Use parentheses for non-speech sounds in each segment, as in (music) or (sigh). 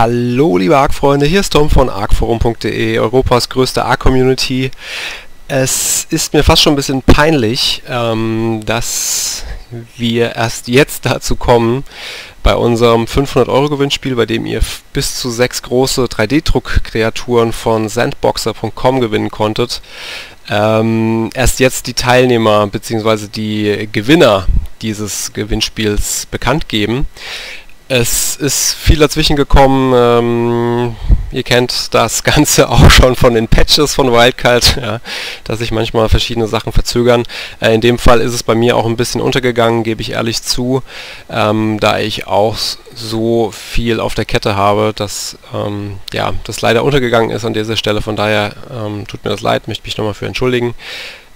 Hallo liebe ARC-Freunde, hier ist Tom von arcforum.de, Europas größte ARC-Community. Es ist mir fast schon ein bisschen peinlich, ähm, dass wir erst jetzt dazu kommen, bei unserem 500-Euro-Gewinnspiel, bei dem ihr bis zu sechs große 3D-Druck-Kreaturen von Sandboxer.com gewinnen konntet, ähm, erst jetzt die Teilnehmer bzw. die Gewinner dieses Gewinnspiels bekannt geben. Es ist viel dazwischen gekommen. Ähm, ihr kennt das (laughs) Ganze auch schon von den Patches von Wildcard, (laughs) ja, dass sich manchmal verschiedene Sachen verzögern. Äh, in dem Fall ist es bei mir auch ein bisschen untergegangen, gebe ich ehrlich zu, ähm, da ich auch so viel auf der Kette habe, dass ähm, ja, das leider untergegangen ist an dieser Stelle. Von daher ähm, tut mir das leid, möchte mich nochmal für entschuldigen.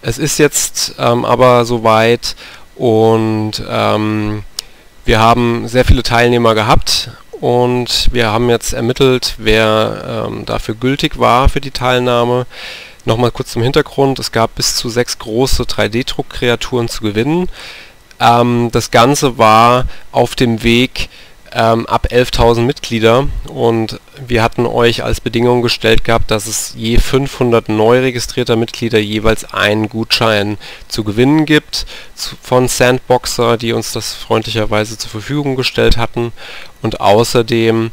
Es ist jetzt ähm, aber soweit und ähm, wir haben sehr viele Teilnehmer gehabt und wir haben jetzt ermittelt, wer ähm, dafür gültig war für die Teilnahme. Nochmal kurz zum Hintergrund, es gab bis zu sechs große 3D-Druckkreaturen zu gewinnen. Ähm, das Ganze war auf dem Weg ähm, ab 11.000 Mitglieder. Und wir hatten euch als Bedingung gestellt gehabt, dass es je 500 neu registrierter Mitglieder jeweils einen Gutschein zu gewinnen gibt zu, von Sandboxer, die uns das freundlicherweise zur Verfügung gestellt hatten. Und außerdem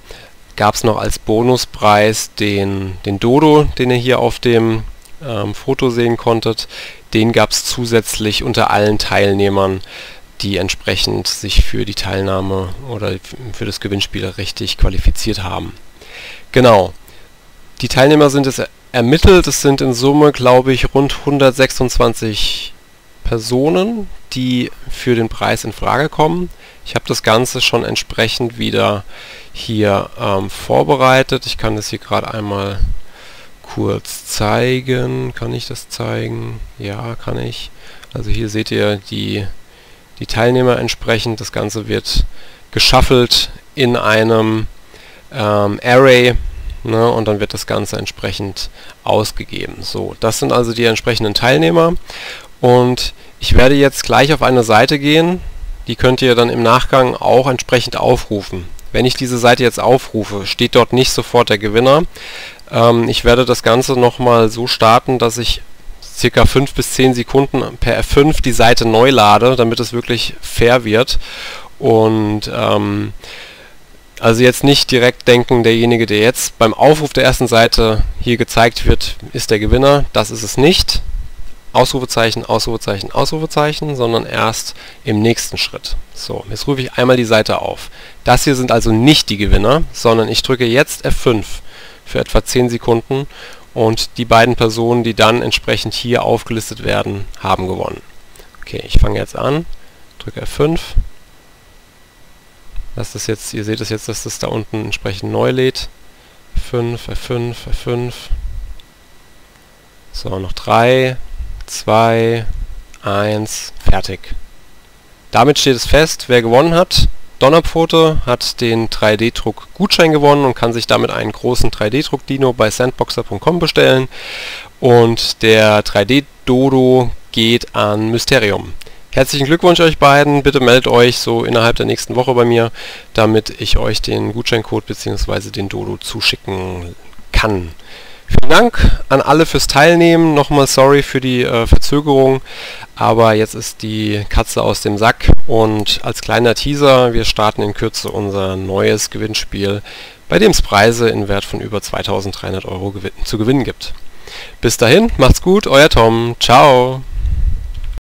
gab es noch als Bonuspreis den, den Dodo, den ihr hier auf dem ähm, Foto sehen konntet. Den gab es zusätzlich unter allen Teilnehmern die entsprechend sich für die Teilnahme oder für das Gewinnspiel richtig qualifiziert haben. Genau. Die Teilnehmer sind es ermittelt. Es sind in Summe, glaube ich, rund 126 Personen, die für den Preis in Frage kommen. Ich habe das Ganze schon entsprechend wieder hier ähm, vorbereitet. Ich kann das hier gerade einmal kurz zeigen. Kann ich das zeigen? Ja, kann ich. Also hier seht ihr die die Teilnehmer entsprechend. Das Ganze wird geschaffelt in einem ähm, Array ne, und dann wird das Ganze entsprechend ausgegeben. So, das sind also die entsprechenden Teilnehmer und ich werde jetzt gleich auf eine Seite gehen, die könnt ihr dann im Nachgang auch entsprechend aufrufen. Wenn ich diese Seite jetzt aufrufe, steht dort nicht sofort der Gewinner. Ähm, ich werde das Ganze nochmal so starten, dass ich circa 5 bis 10 Sekunden per F5 die Seite neu lade, damit es wirklich fair wird. Und ähm, also jetzt nicht direkt denken, derjenige, der jetzt beim Aufruf der ersten Seite hier gezeigt wird, ist der Gewinner. Das ist es nicht. Ausrufezeichen, Ausrufezeichen, Ausrufezeichen, sondern erst im nächsten Schritt. So, jetzt rufe ich einmal die Seite auf. Das hier sind also nicht die Gewinner, sondern ich drücke jetzt F5 für etwa 10 Sekunden und die beiden Personen, die dann entsprechend hier aufgelistet werden, haben gewonnen. Okay, ich fange jetzt an, drücke F5. Lass das jetzt, ihr seht es jetzt, dass das da unten entsprechend neu lädt. F5, F5, F5. So, noch 3, 2, 1, fertig. Damit steht es fest, wer gewonnen hat. Donnerpfote hat den 3D-Druck Gutschein gewonnen und kann sich damit einen großen 3D-Druck Dino bei sandboxer.com bestellen. Und der 3D-Dodo geht an Mysterium. Herzlichen Glückwunsch euch beiden. Bitte meldet euch so innerhalb der nächsten Woche bei mir, damit ich euch den Gutscheincode bzw. den Dodo zuschicken kann. Vielen Dank an alle fürs Teilnehmen. Nochmal sorry für die äh, Verzögerung, aber jetzt ist die Katze aus dem Sack und als kleiner Teaser, wir starten in Kürze unser neues Gewinnspiel, bei dem es Preise in Wert von über 2300 Euro gewin zu gewinnen gibt. Bis dahin, macht's gut, euer Tom. Ciao.